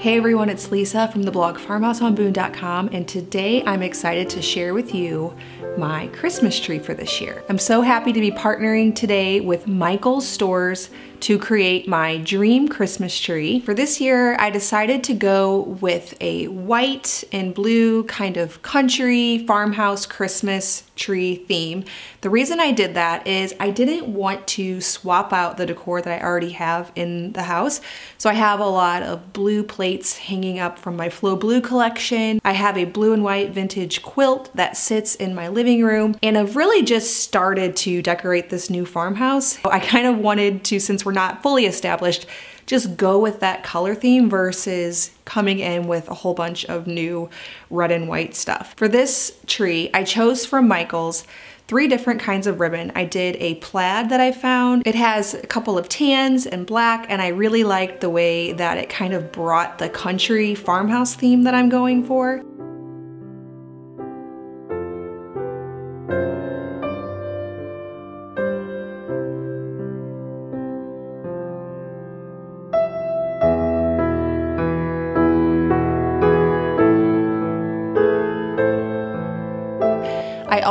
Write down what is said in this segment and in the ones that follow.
Hey everyone, it's Lisa from the blog farmhouseonboone.com and today I'm excited to share with you my Christmas tree for this year. I'm so happy to be partnering today with Michaels Stores to create my dream Christmas tree. For this year, I decided to go with a white and blue kind of country farmhouse Christmas tree theme. The reason I did that is I didn't want to swap out the decor that I already have in the house. So I have a lot of blue plates hanging up from my Flow Blue collection. I have a blue and white vintage quilt that sits in my living room and I've really just started to decorate this new farmhouse. I kind of wanted to, since we're we're not fully established, just go with that color theme versus coming in with a whole bunch of new red and white stuff. For this tree, I chose from Michaels three different kinds of ribbon. I did a plaid that I found. It has a couple of tans and black, and I really liked the way that it kind of brought the country farmhouse theme that I'm going for.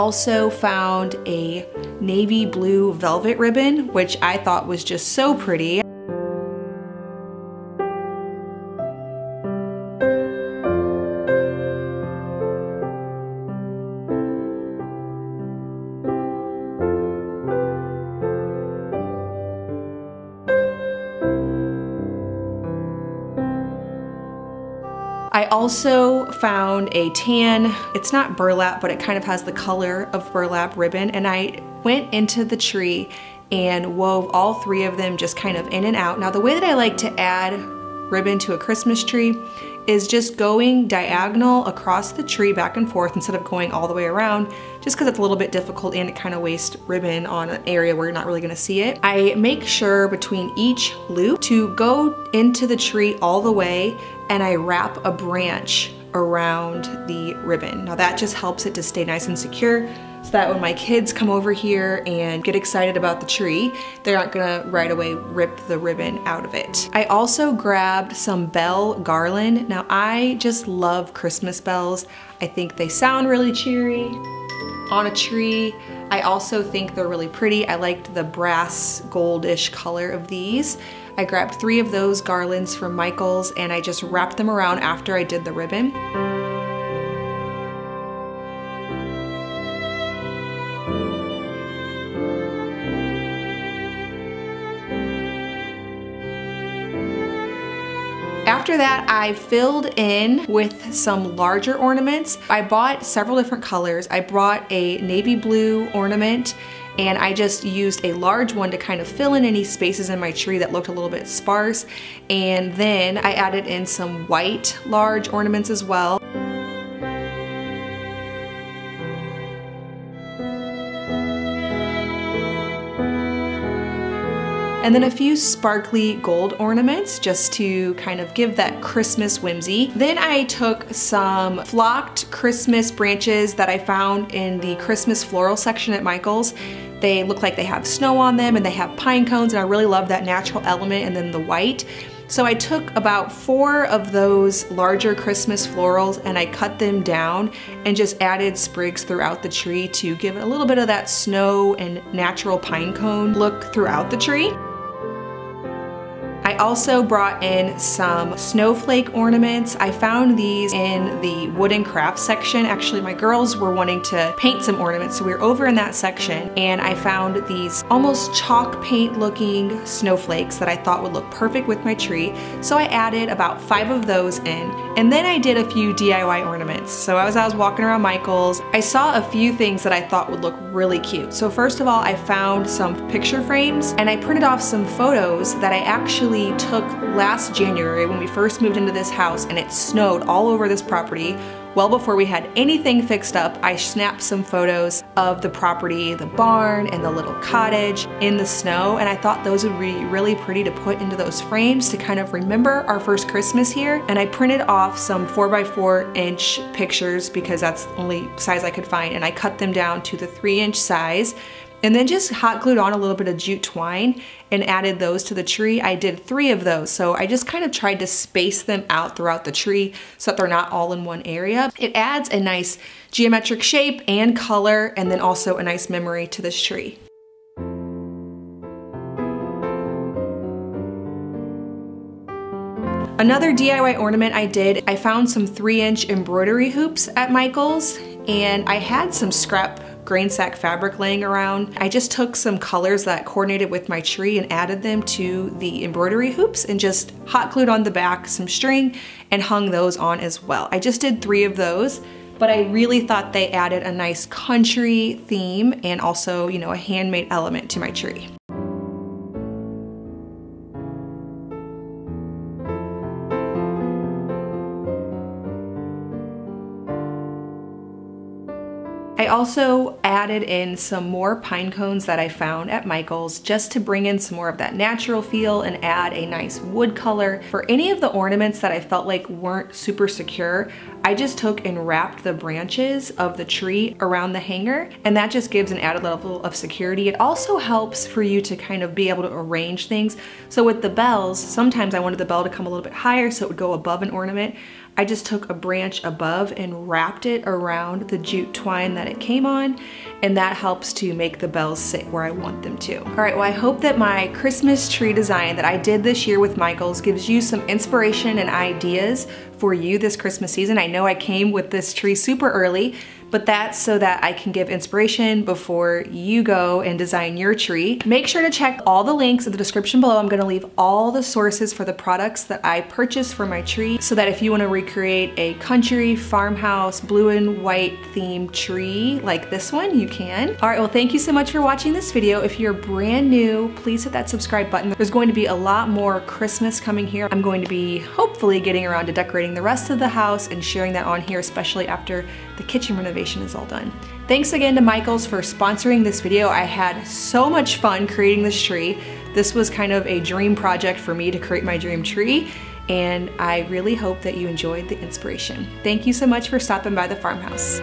Also found a navy blue velvet ribbon, which I thought was just so pretty. I also found a tan, it's not burlap, but it kind of has the color of burlap ribbon, and I went into the tree and wove all three of them just kind of in and out. Now the way that I like to add ribbon to a Christmas tree is just going diagonal across the tree back and forth instead of going all the way around just because it's a little bit difficult and it kind of wastes ribbon on an area where you're not really gonna see it. I make sure between each loop to go into the tree all the way and I wrap a branch around the ribbon. Now that just helps it to stay nice and secure so that when my kids come over here and get excited about the tree, they aren't gonna right away rip the ribbon out of it. I also grabbed some bell garland. Now I just love Christmas bells. I think they sound really cheery on a tree. I also think they're really pretty. I liked the brass goldish color of these. I grabbed three of those garlands from Michaels and I just wrapped them around after I did the ribbon. After that, I filled in with some larger ornaments. I bought several different colors. I brought a navy blue ornament and I just used a large one to kind of fill in any spaces in my tree that looked a little bit sparse. And then I added in some white large ornaments as well. and then a few sparkly gold ornaments just to kind of give that Christmas whimsy. Then I took some flocked Christmas branches that I found in the Christmas floral section at Michaels. They look like they have snow on them and they have pine cones and I really love that natural element and then the white. So I took about four of those larger Christmas florals and I cut them down and just added sprigs throughout the tree to give it a little bit of that snow and natural pine cone look throughout the tree. Also brought in some snowflake ornaments. I found these in the wooden craft section. Actually, my girls were wanting to paint some ornaments, so we were over in that section and I found these almost chalk paint looking snowflakes that I thought would look perfect with my tree. So I added about five of those in and then I did a few DIY ornaments. So as I was walking around Michaels, I saw a few things that I thought would look really cute. So first of all, I found some picture frames and I printed off some photos that I actually took last January when we first moved into this house and it snowed all over this property. Well before we had anything fixed up, I snapped some photos of the property, the barn, and the little cottage in the snow, and I thought those would be really pretty to put into those frames to kind of remember our first Christmas here. And I printed off some 4x4 inch pictures because that's the only size I could find, and I cut them down to the 3 inch size and then just hot glued on a little bit of jute twine and added those to the tree. I did three of those. So I just kind of tried to space them out throughout the tree so that they're not all in one area. It adds a nice geometric shape and color and then also a nice memory to this tree. Another DIY ornament I did, I found some three inch embroidery hoops at Michaels and I had some scrap grain sack fabric laying around. I just took some colors that coordinated with my tree and added them to the embroidery hoops and just hot glued on the back some string and hung those on as well. I just did three of those but I really thought they added a nice country theme and also, you know, a handmade element to my tree. I also added in some more pine cones that I found at Michaels just to bring in some more of that natural feel and add a nice wood color. For any of the ornaments that I felt like weren't super secure, I just took and wrapped the branches of the tree around the hanger and that just gives an added level of security. It also helps for you to kind of be able to arrange things. So with the bells, sometimes I wanted the bell to come a little bit higher so it would go above an ornament. I just took a branch above and wrapped it around the jute twine that it came on and that helps to make the bells sit where I want them to. All right, well I hope that my Christmas tree design that I did this year with Michaels gives you some inspiration and ideas for you this Christmas season. I know I came with this tree super early, but that's so that I can give inspiration before you go and design your tree. Make sure to check all the links in the description below. I'm gonna leave all the sources for the products that I purchased for my tree so that if you wanna recreate a country, farmhouse, blue and white themed tree like this one, you can. All right, well, thank you so much for watching this video. If you're brand new, please hit that subscribe button. There's going to be a lot more Christmas coming here. I'm going to be hopefully getting around to decorating the rest of the house and sharing that on here, especially after the kitchen renovation is all done. Thanks again to Michaels for sponsoring this video. I had so much fun creating this tree. This was kind of a dream project for me to create my dream tree and I really hope that you enjoyed the inspiration. Thank you so much for stopping by the farmhouse.